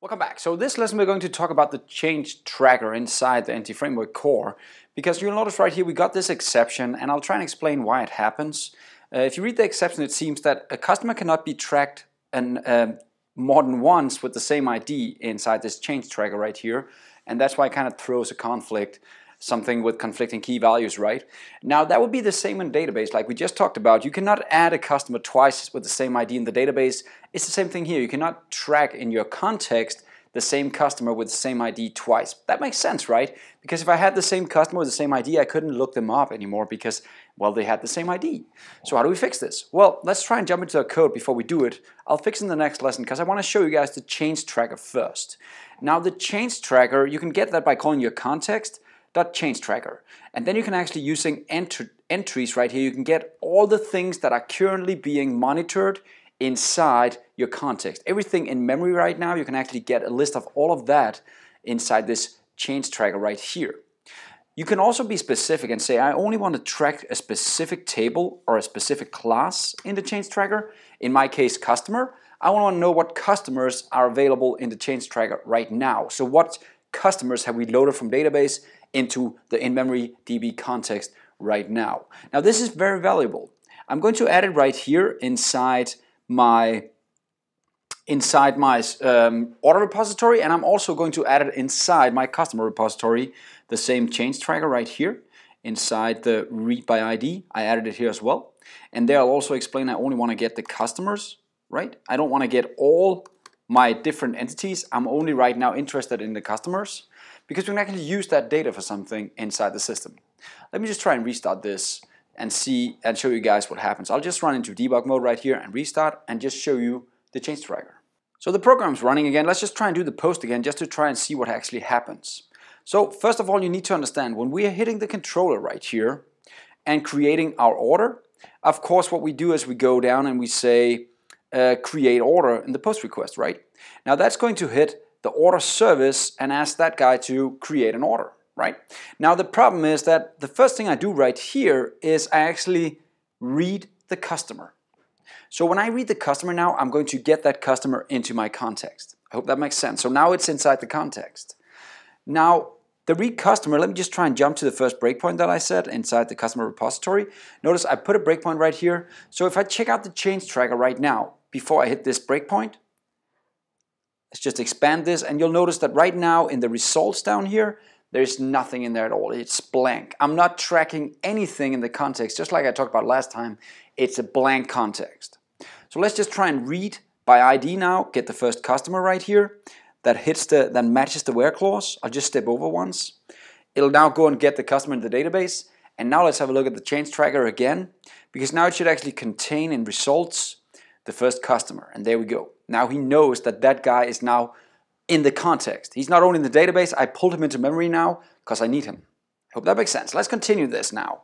Welcome back. So this lesson we're going to talk about the change tracker inside the Entity Framework core because you'll notice right here we got this exception and I'll try and explain why it happens. Uh, if you read the exception it seems that a customer cannot be tracked and uh, more than once with the same ID inside this change tracker right here and that's why it kind of throws a conflict something with conflicting key values, right? Now that would be the same in database like we just talked about. You cannot add a customer twice with the same ID in the database. It's the same thing here. You cannot track in your context the same customer with the same ID twice. That makes sense, right? Because if I had the same customer with the same ID, I couldn't look them up anymore because, well, they had the same ID. So how do we fix this? Well, let's try and jump into our code before we do it. I'll fix in the next lesson because I want to show you guys the change tracker first. Now the change tracker, you can get that by calling your context change tracker. And then you can actually using ent entries right here, you can get all the things that are currently being monitored inside your context. Everything in memory right now, you can actually get a list of all of that inside this change tracker right here. You can also be specific and say, I only want to track a specific table or a specific class in the change tracker. In my case, customer. I want to know what customers are available in the change tracker right now. So what customers have we loaded from database into the in-memory DB context right now. Now this is very valuable. I'm going to add it right here inside my inside my um, order repository and I'm also going to add it inside my customer repository. The same change tracker right here inside the read by ID I added it here as well. And there I'll also explain I only want to get the customers right? I don't want to get all my different entities. I'm only right now interested in the customers because we can actually use that data for something inside the system. Let me just try and restart this and see and show you guys what happens. I'll just run into debug mode right here and restart and just show you the change tracker. So the program's running again. Let's just try and do the post again just to try and see what actually happens. So first of all, you need to understand when we are hitting the controller right here and creating our order, of course what we do is we go down and we say uh, create order in the post request, right? Now that's going to hit the order service and ask that guy to create an order, right? Now the problem is that the first thing I do right here is I actually read the customer. So when I read the customer now, I'm going to get that customer into my context. I hope that makes sense. So now it's inside the context. Now, the read customer, let me just try and jump to the first breakpoint that I set inside the customer repository. Notice I put a breakpoint right here. So if I check out the change tracker right now, before I hit this breakpoint, Let's just expand this and you'll notice that right now in the results down here, there's nothing in there at all. It's blank. I'm not tracking anything in the context, just like I talked about last time. It's a blank context. So let's just try and read by ID now, get the first customer right here that hits the that matches the where clause. I'll just step over once. It'll now go and get the customer in the database. And now let's have a look at the change tracker again, because now it should actually contain in results the first customer. And there we go. Now he knows that that guy is now in the context. He's not only in the database, I pulled him into memory now because I need him. I hope that makes sense. Let's continue this now.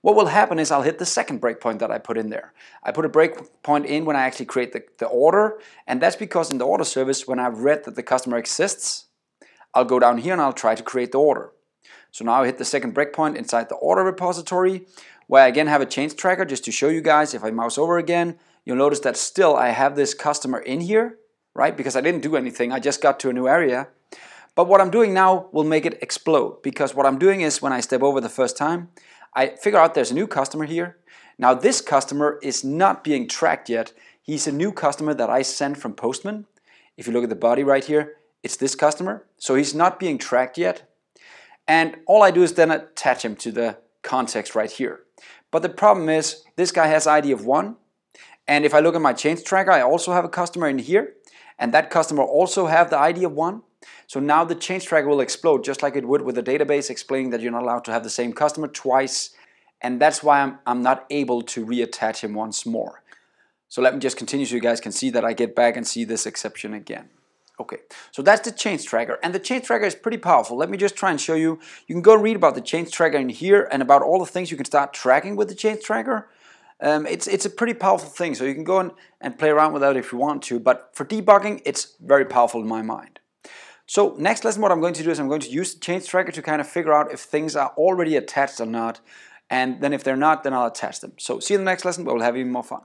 What will happen is I'll hit the second breakpoint that I put in there. I put a breakpoint in when I actually create the, the order, and that's because in the order service, when I've read that the customer exists, I'll go down here and I'll try to create the order. So now I hit the second breakpoint inside the order repository, where I again have a change tracker just to show you guys if I mouse over again, you'll notice that still I have this customer in here, right? Because I didn't do anything, I just got to a new area. But what I'm doing now will make it explode because what I'm doing is when I step over the first time, I figure out there's a new customer here. Now this customer is not being tracked yet. He's a new customer that I sent from Postman. If you look at the body right here, it's this customer. So he's not being tracked yet. And all I do is then attach him to the context right here. But the problem is this guy has ID of 1 and if I look at my change tracker, I also have a customer in here. And that customer also have the ID of one. So now the change tracker will explode just like it would with a database explaining that you're not allowed to have the same customer twice. And that's why I'm, I'm not able to reattach him once more. So let me just continue so you guys can see that I get back and see this exception again. Okay, so that's the change tracker. And the change tracker is pretty powerful. Let me just try and show you. You can go read about the change tracker in here and about all the things you can start tracking with the change tracker. Um, it's, it's a pretty powerful thing, so you can go and, and play around with that if you want to, but for debugging, it's very powerful in my mind. So next lesson, what I'm going to do is I'm going to use the change tracker to kind of figure out if things are already attached or not, and then if they're not, then I'll attach them. So see you in the next lesson, where we'll have even more fun.